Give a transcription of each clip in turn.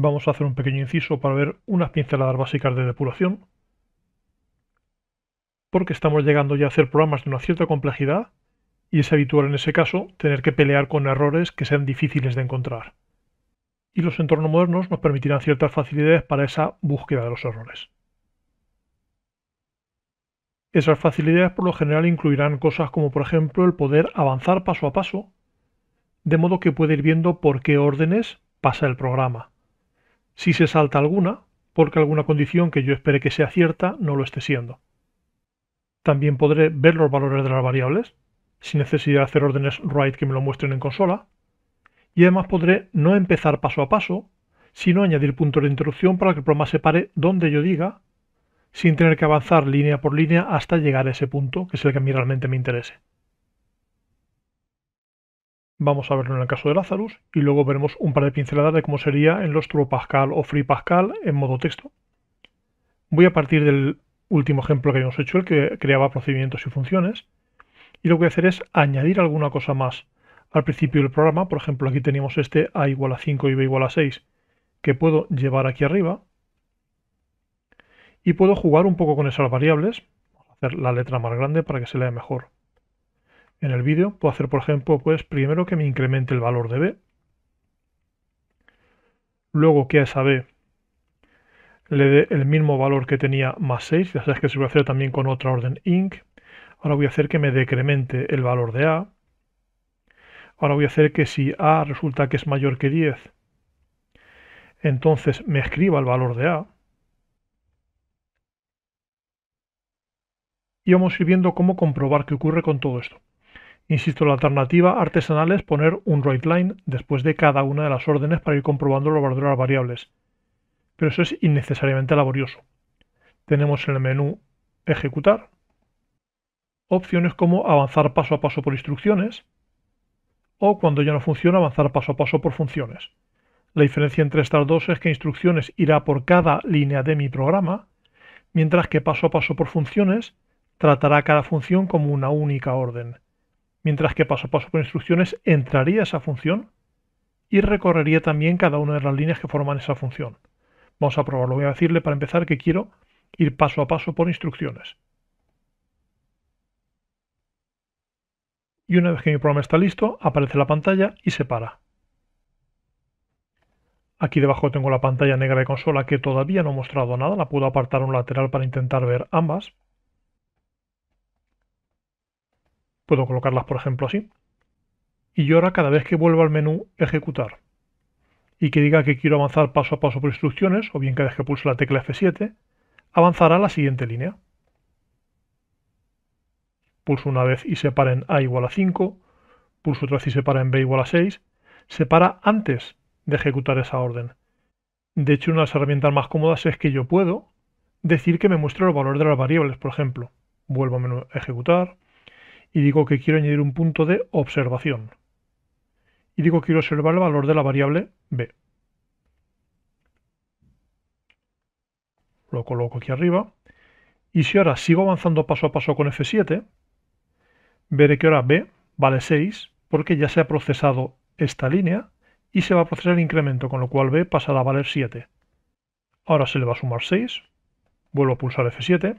vamos a hacer un pequeño inciso para ver unas pinceladas básicas de depuración, porque estamos llegando ya a hacer programas de una cierta complejidad y es habitual en ese caso tener que pelear con errores que sean difíciles de encontrar. Y los entornos modernos nos permitirán ciertas facilidades para esa búsqueda de los errores. Esas facilidades por lo general incluirán cosas como por ejemplo el poder avanzar paso a paso, de modo que puede ir viendo por qué órdenes pasa el programa. Si se salta alguna, porque alguna condición que yo espere que sea cierta no lo esté siendo. También podré ver los valores de las variables, sin necesidad de hacer órdenes write que me lo muestren en consola. Y además podré no empezar paso a paso, sino añadir puntos de interrupción para que el programa se pare donde yo diga, sin tener que avanzar línea por línea hasta llegar a ese punto, que es el que a mí realmente me interese. Vamos a verlo en el caso de Lazarus y luego veremos un par de pinceladas de cómo sería en los Turbo Pascal o Free Pascal en modo texto. Voy a partir del último ejemplo que habíamos hecho, el que creaba procedimientos y funciones, y lo que voy a hacer es añadir alguna cosa más al principio del programa. Por ejemplo, aquí teníamos este a igual a 5 y b igual a 6 que puedo llevar aquí arriba. Y puedo jugar un poco con esas variables. Vamos a hacer la letra más grande para que se lea mejor en el vídeo. Puedo hacer, por ejemplo, pues primero que me incremente el valor de b. Luego que a esa b le dé el mismo valor que tenía más 6. Ya sabes que se puede hacer también con otra orden inc. Ahora voy a hacer que me decremente el valor de A. Ahora voy a hacer que si A resulta que es mayor que 10, entonces me escriba el valor de A. Y vamos a ir viendo cómo comprobar qué ocurre con todo esto. Insisto, la alternativa artesanal es poner un write line después de cada una de las órdenes para ir comprobando los valores de las variables. Pero eso es innecesariamente laborioso. Tenemos en el menú ejecutar opciones como avanzar paso a paso por instrucciones o cuando ya no funciona avanzar paso a paso por funciones. La diferencia entre estas dos es que instrucciones irá por cada línea de mi programa, mientras que paso a paso por funciones tratará cada función como una única orden, mientras que paso a paso por instrucciones entraría esa función y recorrería también cada una de las líneas que forman esa función. Vamos a probarlo. Voy a decirle para empezar que quiero ir paso a paso por instrucciones. y una vez que mi programa está listo, aparece la pantalla y se para. Aquí debajo tengo la pantalla negra de consola que todavía no ha mostrado nada, la puedo apartar a un lateral para intentar ver ambas. Puedo colocarlas por ejemplo así. Y ahora cada vez que vuelva al menú ejecutar y que diga que quiero avanzar paso a paso por instrucciones, o bien cada vez que pulse la tecla F7, avanzará a la siguiente línea pulso una vez y se para en A igual a 5, pulso otra vez y se para en B igual a 6, se para antes de ejecutar esa orden. De hecho, una de las herramientas más cómodas es que yo puedo decir que me muestre los valores de las variables, por ejemplo. Vuelvo a menú ejecutar y digo que quiero añadir un punto de observación. Y digo que quiero observar el valor de la variable b. Lo coloco aquí arriba. Y si ahora sigo avanzando paso a paso con F7, veré que ahora B vale 6 porque ya se ha procesado esta línea y se va a procesar el incremento, con lo cual B pasará a valer 7. Ahora se le va a sumar 6, vuelvo a pulsar F7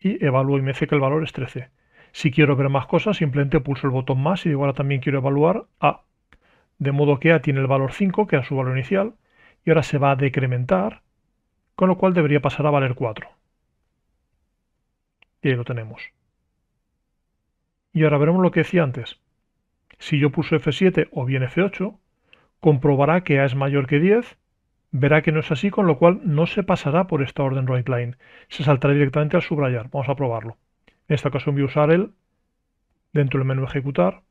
y evalúo y me dice que el valor es 13. Si quiero ver más cosas, simplemente pulso el botón más y digo ahora también quiero evaluar A. De modo que A tiene el valor 5, que era su valor inicial, y ahora se va a decrementar, con lo cual debería pasar a valer 4. Y ahí lo tenemos. Y ahora veremos lo que decía antes. Si yo pulso F7 o bien F8, comprobará que A es mayor que 10, verá que no es así, con lo cual no se pasará por esta orden write line, se saltará directamente al subrayar. Vamos a probarlo. En esta ocasión voy a usar el, dentro del menú ejecutar,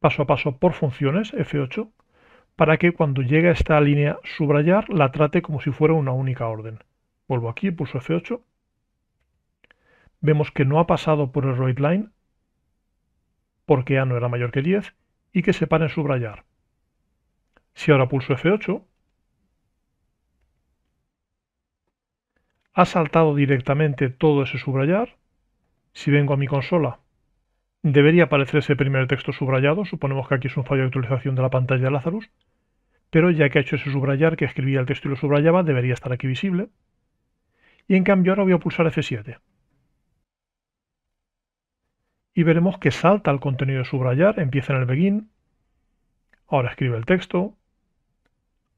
paso a paso por funciones, F8, para que cuando llegue a esta línea subrayar la trate como si fuera una única orden. Vuelvo aquí, pulso F8. Vemos que no ha pasado por el write line, porque A no era mayor que 10 y que se para en subrayar. Si ahora pulso F8, ha saltado directamente todo ese subrayar. Si vengo a mi consola, debería aparecer ese primer texto subrayado. Suponemos que aquí es un fallo de actualización de la pantalla de Lazarus. pero ya que ha hecho ese subrayar, que escribía el texto y lo subrayaba, debería estar aquí visible. Y en cambio ahora voy a pulsar F7. Y veremos que salta el contenido de subrayar, empieza en el begin, ahora escribe el texto,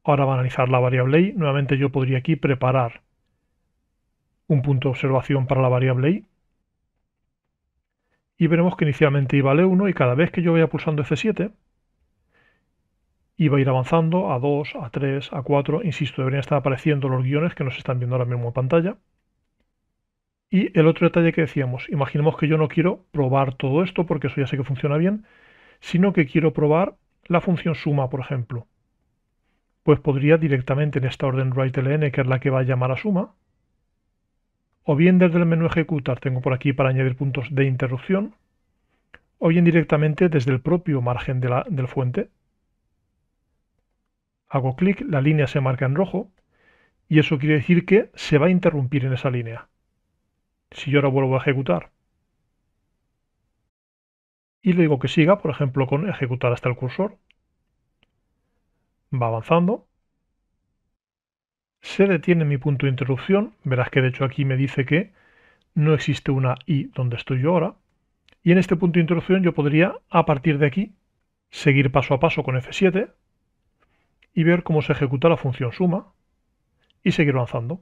ahora va a analizar la variable i, nuevamente yo podría aquí preparar un punto de observación para la variable i, y veremos que inicialmente i vale 1 y cada vez que yo vaya pulsando F7 iba a ir avanzando a 2, a 3, a 4, insisto, deberían estar apareciendo los guiones que nos están viendo ahora mismo en pantalla. Y el otro detalle que decíamos, imaginemos que yo no quiero probar todo esto porque eso ya sé que funciona bien, sino que quiero probar la función suma, por ejemplo. Pues podría directamente en esta orden write-ln, que es la que va a llamar a suma, o bien desde el menú ejecutar, tengo por aquí para añadir puntos de interrupción, o bien directamente desde el propio margen de la, del fuente. Hago clic, la línea se marca en rojo, y eso quiere decir que se va a interrumpir en esa línea. Si yo ahora vuelvo a ejecutar y le digo que siga, por ejemplo, con ejecutar hasta el cursor, va avanzando, se detiene mi punto de interrupción, verás que de hecho aquí me dice que no existe una i donde estoy yo ahora, y en este punto de interrupción yo podría, a partir de aquí, seguir paso a paso con F7 y ver cómo se ejecuta la función suma y seguir avanzando.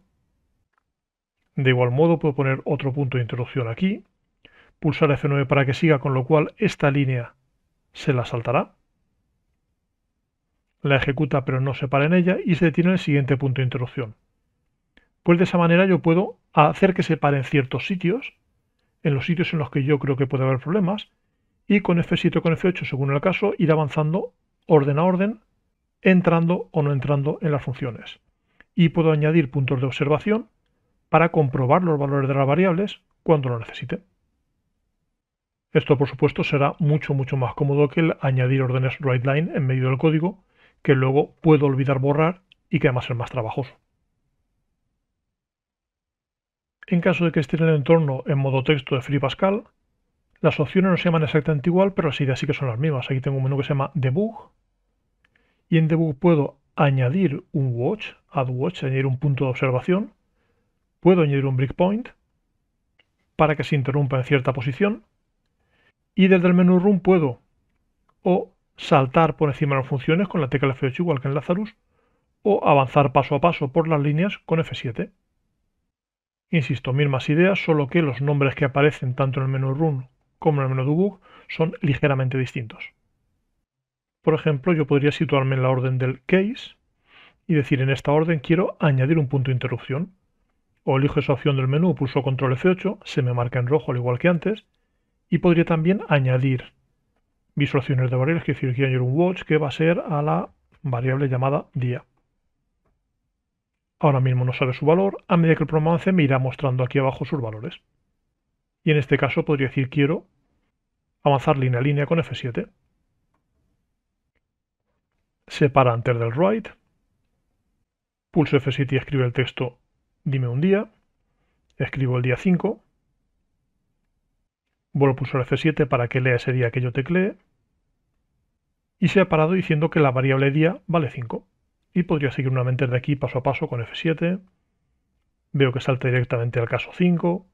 De igual modo puedo poner otro punto de interrupción aquí, pulsar F9 para que siga, con lo cual esta línea se la saltará la ejecuta pero no se para en ella y se detiene en el siguiente punto de interrupción. Pues de esa manera yo puedo hacer que se pare en ciertos sitios, en los sitios en los que yo creo que puede haber problemas, y con F7 o con F8, según el caso, ir avanzando orden a orden, entrando o no entrando en las funciones. Y puedo añadir puntos de observación para comprobar los valores de las variables cuando lo necesite. Esto, por supuesto, será mucho, mucho más cómodo que el añadir órdenes writeLine en medio del código, que luego puedo olvidar borrar y que además es más trabajoso. En caso de que esté en el entorno en modo texto de Free Pascal, las opciones no se llaman exactamente igual, pero las ideas sí que son las mismas. Aquí tengo un menú que se llama Debug y en Debug puedo añadir un watch, add watch, añadir un punto de observación. Puedo añadir un breakpoint para que se interrumpa en cierta posición. Y desde el menú Room puedo o saltar por encima de las funciones con la tecla F8 igual que en Lazarus, o avanzar paso a paso por las líneas con F7. Insisto, mismas ideas, solo que los nombres que aparecen tanto en el menú Run como en el menú Debug son ligeramente distintos. Por ejemplo, yo podría situarme en la orden del case y decir en esta orden quiero añadir un punto de interrupción. O elijo esa opción del menú, pulso control F8, se me marca en rojo al igual que antes, y podría también añadir visualizaciones de variables, que decir, quiero añadir un watch que va a ser a la variable llamada día. Ahora mismo no sabe su valor, a medida que el programa avance me irá mostrando aquí abajo sus valores. Y en este caso podría decir quiero avanzar línea a línea con F7. Separa antes del write. Pulso F7 y escribe el texto dime un día. Escribo el día 5. Vuelvo a pulsar F7 para que lea ese día que yo teclee. Y se ha parado diciendo que la variable día vale 5. Y podría seguir nuevamente de aquí paso a paso con F7. Veo que salta directamente al caso 5.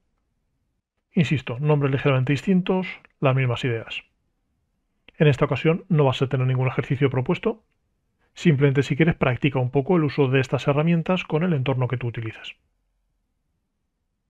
Insisto, nombres ligeramente distintos, las mismas ideas. En esta ocasión no vas a tener ningún ejercicio propuesto. Simplemente si quieres practica un poco el uso de estas herramientas con el entorno que tú utilizas.